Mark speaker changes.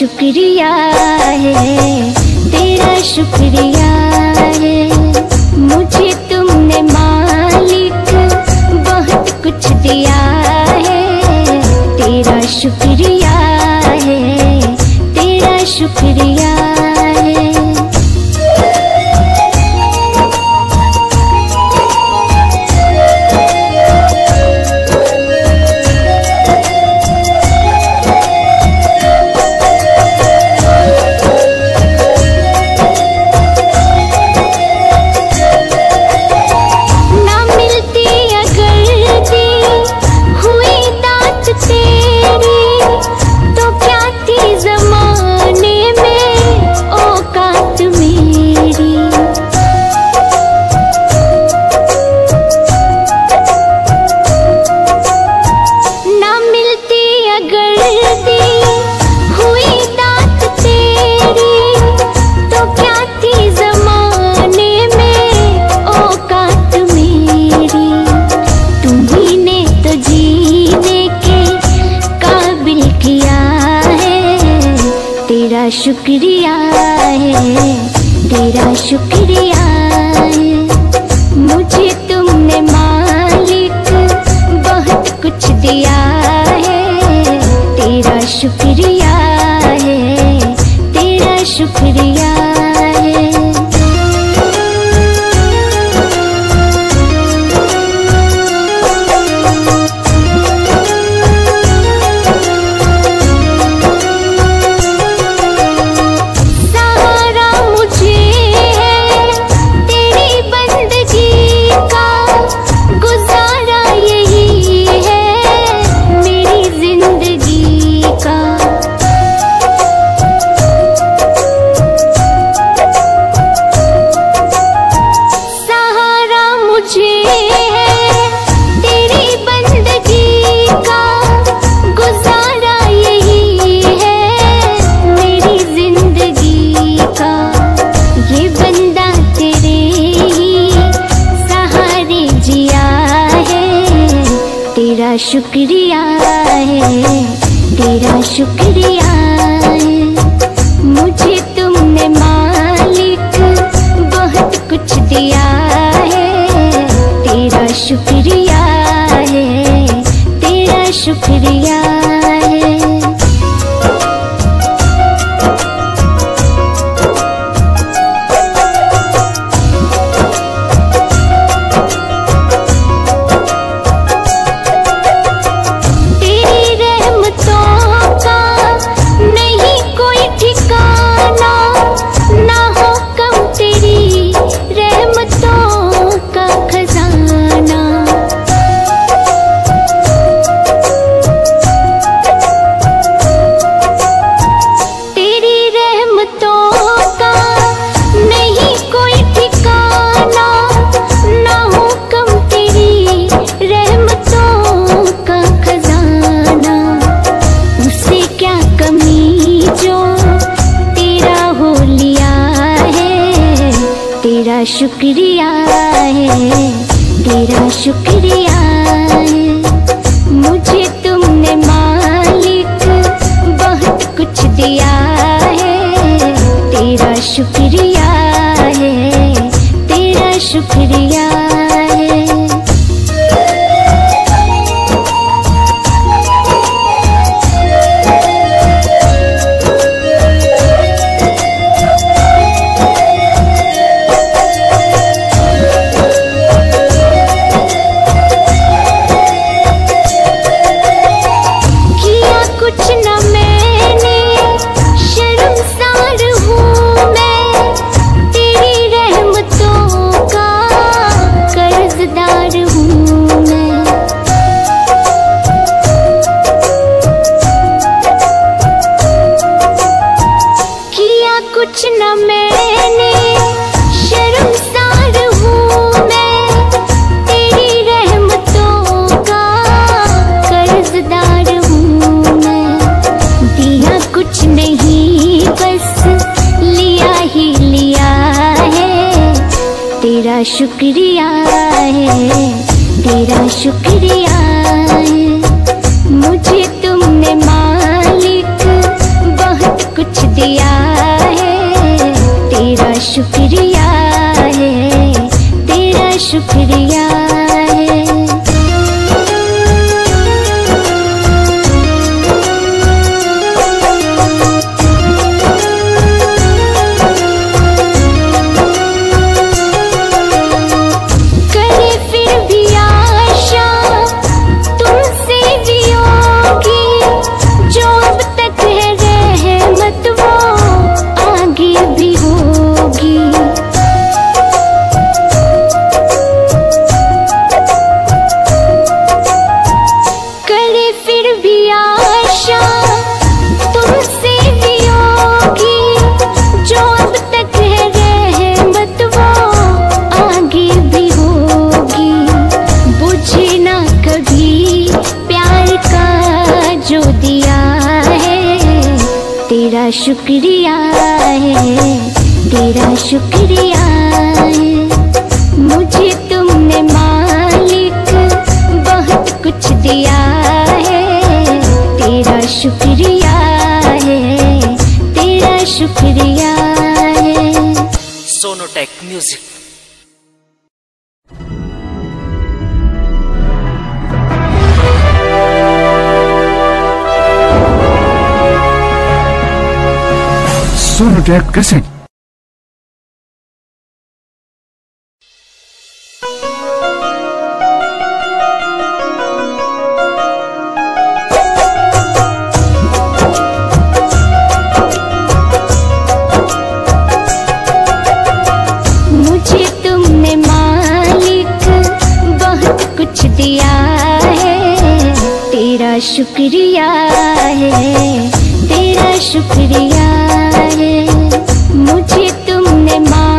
Speaker 1: शुक्रिया है तेरा शुक्रिया है। शुक्रिया है, तेरा शुक्रिया है। मुझे तुमने मालिक बहुत कुछ दिया है, तेरा शुक्रिया है, तेरा शुक्रिया शुक्रिया है, तेरा शुक्रिया है। मुझे तुमने मालिक बहुत कुछ दिया है, तेरा शुक्रिया है, तेरा शुक्रिया शुक्रिया है तेरा शुक्रिया। तेरा शुक्रिया है, तेरा शुक्रिया है। मुझे तुमने मालिक बहुत कुछ दिया है, तेरा शुक्रिया है, तेरा शुक्रिया शुक्रिया है, तेरा शुक्रिया है। मुझे तुमने मालिक बहुत कुछ दिया है। तेरा शुक्रिया है, तेरा शुक्रिया है।
Speaker 2: सोनोटेक म्यूज़िक
Speaker 1: मालिक बहुत कुछ दिया है। तेरा शुक्रिया है तेरा शुक्रिया। मुझे तुमने मा